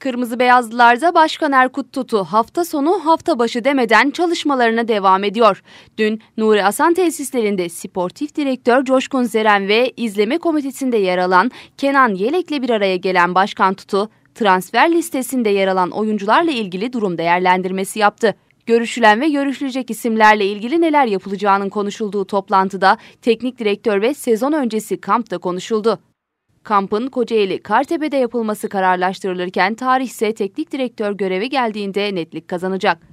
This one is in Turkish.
Kırmızı Beyazlılar'da Başkan Erkut Tutu hafta sonu hafta başı demeden çalışmalarına devam ediyor. Dün Nuri Asan tesislerinde sportif direktör Coşkun Zeren ve izleme komitesinde yer alan Kenan Yelek'le bir araya gelen Başkan Tutu, transfer listesinde yer alan oyuncularla ilgili durum değerlendirmesi yaptı. Görüşülen ve görüşülecek isimlerle ilgili neler yapılacağının konuşulduğu toplantıda teknik direktör ve sezon öncesi kampta konuşuldu. Kampın Kocaeli Kartepe'de yapılması kararlaştırılırken tarih ise teknik direktör görevi geldiğinde netlik kazanacak.